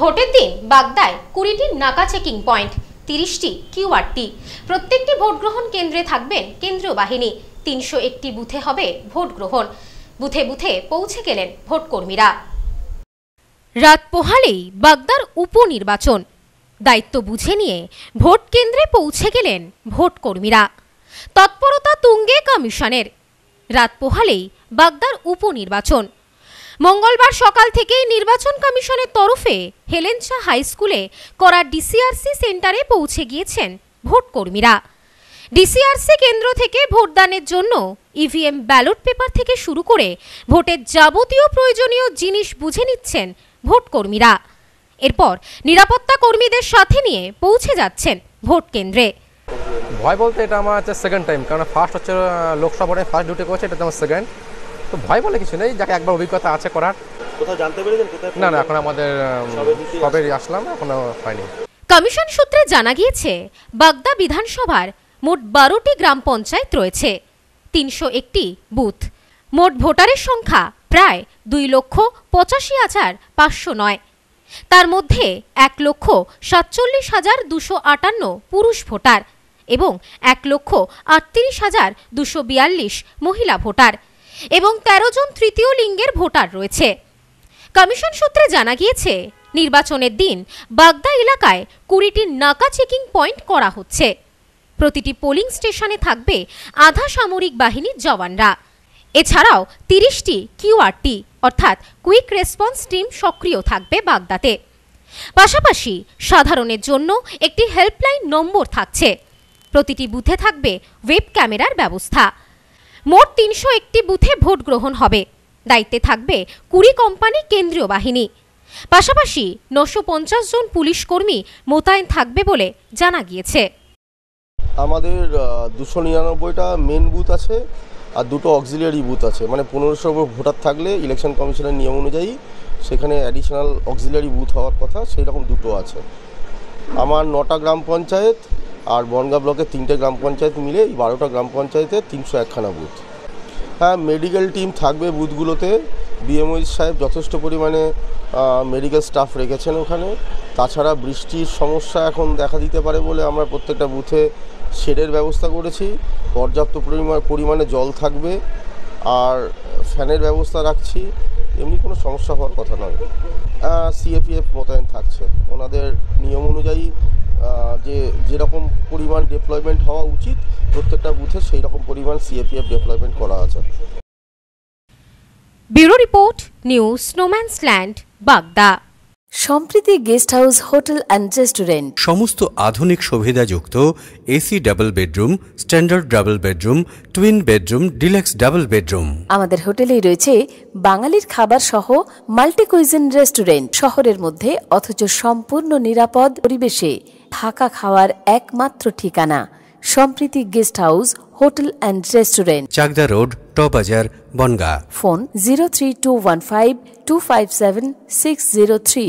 ভোটের দিন বাগদায় কুড়িটি নাকা চেকিং পয়েন্ট, তিরিশটি কিউআরটি প্রত্যেকটি ভোট গ্রহণ কেন্দ্রে থাকবেন কেন্দ্রীয় বাহিনী। তিনশো একটি বুথে হবে ভোট গ্রহণ বুথে বুথে পৌঁছে গেলেন ভোটকর্মীরা। রাত পোহালেই বাগদার উপনির্বাচন। দায়িত্ব বুঝে নিয়ে ভোট কেন্দ্রে পৌঁছে গেলেন ভোটকর্মীরা। তৎপরতা তুঙ্গে কমিশনের। রাত পোহালেই বাগদার উপনির্বাচন। মঙ্গলবার সকাল থেকেই নির্বাচন কমিশনের তরফে হেলেনশা হাই স্কুলে করা ডিসিআরসি সেন্টারে পৌঁছে গিয়েছেন ভোটকর্মীরা। ডিসিআরসি কেন্দ্র থেকে ভোটদানের জন্য ইভিএম ব্যালট পেপার থেকে শুরু করে ভোটের যাবতীয় প্রয়োজনীয় জিনিস বুঝে নিচ্ছেন ভোটকর্মীরা। এরপর নিরাপত্তা কর্মীদের সাথে নিয়ে পৌঁছে যাচ্ছেন ভোট কেন্দ্রে। ভয় বলতে এটা আমার হচ্ছে সেকেন্ড টাইম কারণ ফার্স্ট হচ্ছে লোকসভা ফার্স্ট ডিউটি করছে, এটা আমার সেকেন্ড তো ভয় বলে কিছু নেই যাকে একবার অভিজ্ঞতা আছে করার। কোথাও জানতে পেরেছেন? কোথায় না না এখন আমাদের সবে আসলাম এখনও হয়নি। কমিশন সূত্রে জানা গিয়েছে বাগদা বিধানসভার মোট বারোটি গ্রাম পঞ্চায়েত রয়েছে তিনশো একটি বুথ। মোট ভোটারের সংখ্যা প্রায় দুই লক্ষ পঁচাশি হাজার পাঁচশো নয়। তার মধ্যে এক লক্ষ সাতচল্লিশ হাজার দুশো আটান্ন পুরুষ ভোটার এবং এক লক্ষ আটত্রিশ হাজার দুশো বিয়াল্লিশ মহিলা ভোটার। এবং তেরো জন তৃতীয় লিঙ্গের ভোটার রয়েছে। কমিশন সূত্রে জানা গিয়েছে, নির্বাচনের দিন বাগদা এলাকায় কুড়িটি নাকা চেকিং পয়েন্ট করা হচ্ছে। প্রতিটি পোলিং স্টেশনে থাকবে আধা সামরিক বাহিনীর জওয়ানরা। এছাড়াও তিরিশটি কিউআরটি অর্থাৎ কুইক রেসপন্স টিম সক্রিয় থাকবে বাগদাতে। পাশাপাশি সাধারণের জন্য একটি হেল্পলাইন নম্বর থাকছে। প্রতিটি বুথে থাকবে ওয়েব ক্যামেরার ব্যবস্থা। মোট তিনশো একটি বুথে ভোট গ্রহণ হবে। দায়িত্বে থাকবে কুড়ি কোম্পানি কেন্দ্রীয় বাহিনী। পাশাপাশি নশো পঞ্চাশ জন পুলিশ কর্মী মোতায়েন থাকবে বলে জানা গিয়েছে। আমাদের দুশো নিরানব্বইটা মেন বুথ আছে আর দুটো অক্সিলিয়ারি বুথ আছে। মানে পনেরোশো ভোটার থাকলে ইলেকশন কমিশনের নিয়ম অনুযায়ী সেখানে অ্যাডিশনাল অক্সিলিয়ারি বুথ হওয়ার কথা সেই রকম দুটো আছে। আমার নটা গ্রাম পঞ্চায়েত আর বনগা ব্লকের তিনটে গ্রাম পঞ্চায়েত মিলে এই বারোটা গ্রাম পঞ্চায়েতে তিনশো একখানা বুথ হ্যাঁ মেডিকেল টিম থাকবে বুথগুলোতে বিএমওই সাহেব যথেষ্ট পরিমাণে মেডিকেল স্টাফ রেখেছেন ওখানে। তাছাড়া বৃষ্টির সমস্যা এখন দেখা দিতে পারে বলে আমরা প্রত্যেকটা বুথে শেডের ব্যবস্থা করেছি। পর্যাপ্ত পরিমাণ, পরিমাণে জল থাকবে। আর ফ্যানের ব্যবস্থা রাখছি। এমনি কোনো সমস্যা হওয়ার কথা নয়। সিএপিএফ মোতায়েন থাকছে। ওনাদের নিয়ম অনুযায়ী যে যেরকম পরিমাণ ডেপ্লয়মেন্ট হওয়া উচিত প্রত্যেকটা বুথে সেই রকম পরিমাণ সিএপিএফ ডেপ্লয়মেন্ট করা আছে। Bureau report news snowman's land Bagda. Sampriti guest house hotel and restaurant সমস্ত আধুনিক সুবিধাযুক্ত AC double bedroom standard double bedroom twin bedroom deluxe double bedroom. আমাদের হোটেলেই রয়েছে বাঙালির খাবার সহ মাল্টি কুইজিন রেস্টুরেন্ট শহরের মধ্যে অথচ সম্পূর্ণ নিরাপদ পরিবেশে। থাকা খাওয়ার একমাত্র ঠিকানা Sampriti guest house hotel and restaurant. Chakdah road টবাজার Bongaon. Phone zero three two one five two five seven six zero three.